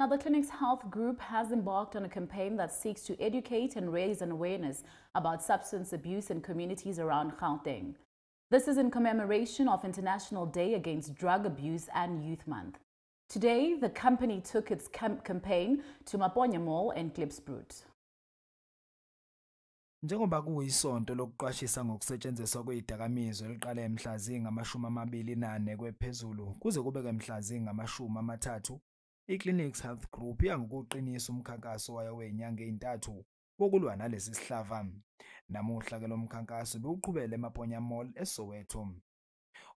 Now, the clinic's health group has embarked on a campaign that seeks to educate and raise an awareness about substance abuse in communities around Gauteng. This is in commemoration of International Day Against Drug Abuse and Youth Month. Today, the company took its cam- campaign to Maponya Mall in Klipsbrut. Njengoba kuyisonto lokuqwashisa ngokusetshenziswa kwezidakamizwa eliqale emhla zingamashumi amabili nane kwephezulu kuze kube ke mhla zingamashumi amathathu iClinics Health Group yangokuqinisa umkhankaso wayo wezinyanga ezintathu wokulwa nalesi sihlava. Namuhla ke lo mkhankaso bewuqhubele eMaponya Mall eSoweto.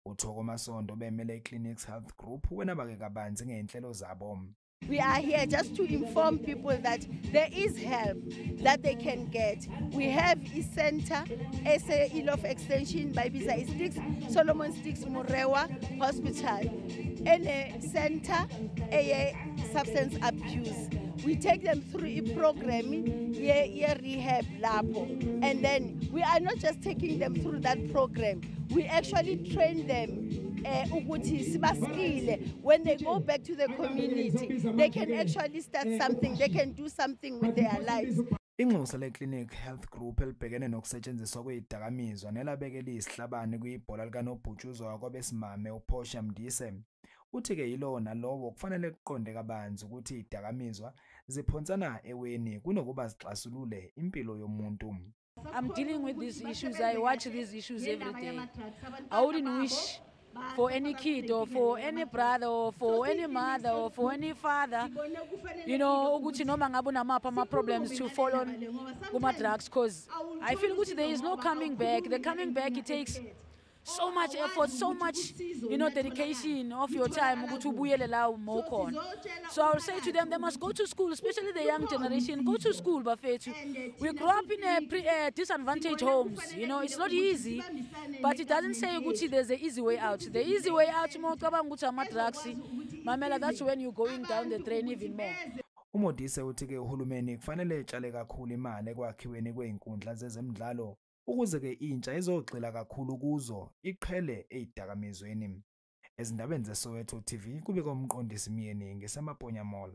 Uthoko masondo bemele iClinics Health Group wena bake kabanzi ngeinhlelo zabo. We are here just to inform people that there is help that they can get. We have a center, SA Ilof Extension by Bisa Sticks, Solomon Sticks Murewa Hospital, and a center, a substance abuse. We take them through a program, yeah, rehab lab, and then we are not just taking them through that program. We actually train them uh, ukuthi sibaskile when they go back to the community they can actually start something they can do something with their lives Inxusa leClinic Health Group elibhekene nokusetshenziswa kwezidakamizwa nelabekela izihlabane kuyibhola likanobhutshuzwa kwabesimame uPortia Mdise uthi ke yilona lowo kufanele kuqonde kabanzi ukuthi izidakamizwa ziphonsana eweni kunokuba zixasulule impilo yomuntu I'm dealing with these issues. I watch these issues every day. I wouldn't wish for any kid or for any brother or for any mother or for any father, you know, ukuthi noma ngabe unamaphi ama-problems to fall on kuma-drugs because I feel ukuthi there is no coming back. The coming back, it takes so much effort, so much, you know, dedication of your time ukuthi ubuyele la mawukhona. So I will say to them, they must go to school, especially the young generation. Go to school, bafethu. We grew up in a pre, uh, disadvantaged homes. You know, it's not easy, but it doesn't say ukuthi there's an easy way out. The easy way out, mawucabanga ukuthi ama-drugs, mamela, that's when you're going down the drain even more. umodise uthi ke uhulumeni kufanele etshale kakhulu imali ekwakhiweni kwezinkundla zezemidlalo ukuze ke intsha izogxila kakhulu kuzo iqhele ezidakamizweni ezindabeni zeSoweto TV kubika umqondisi Miyeni ngesamaponya Mall.